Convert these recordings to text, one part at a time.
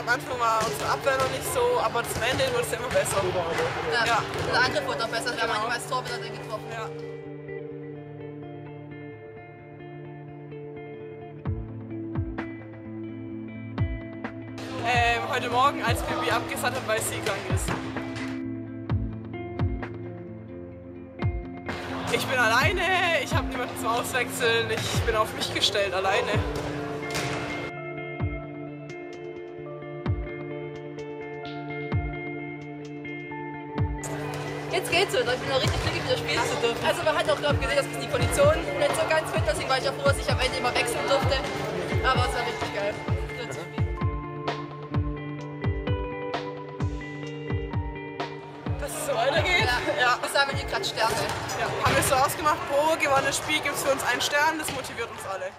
am Anfang war unsere Abwehr noch nicht so, aber zum Ende wird es immer besser. Ja. Ja. Der Angriff wurde auch besser, wir haben Genau. manchmal das Tor wieder getroffen. Ja. Ähm, heute Morgen, als Bibi abgesagt hat, weil sie krank ist. Ich bin alleine, ich habe niemanden zum Auswechseln, ich bin auf mich gestellt, alleine. Jetzt geht's wieder, ich bin auch richtig glücklich, wieder spielen zu dürfen. Also man hat auch glaub, gesehen, dass die Konditionen nicht so ganz fit, deswegen war ich auch froh, dass ich am Ende immer wechseln durfte. Aber es war richtig geil. Dass es so weitergeht. Ja, Ja. wir sammeln hier gerade Sterne. ja. Haben wir so ausgemacht, pro gewonnenes Spiel gibt es für uns einen Stern, das motiviert uns alle.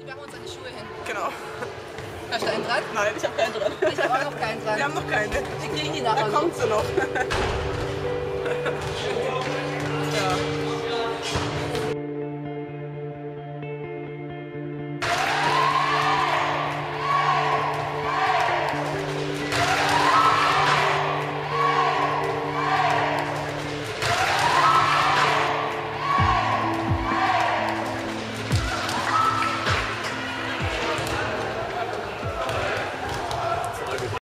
Die machen uns an die Schuhe hin. Genau. Hast du einen dran? Nein, ich habe keinen dran. Noch keinen dran. Wir haben noch keine. Wir kriegen die Da nachher noch. kommt sie noch. ja.